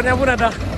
Motornya pun ada.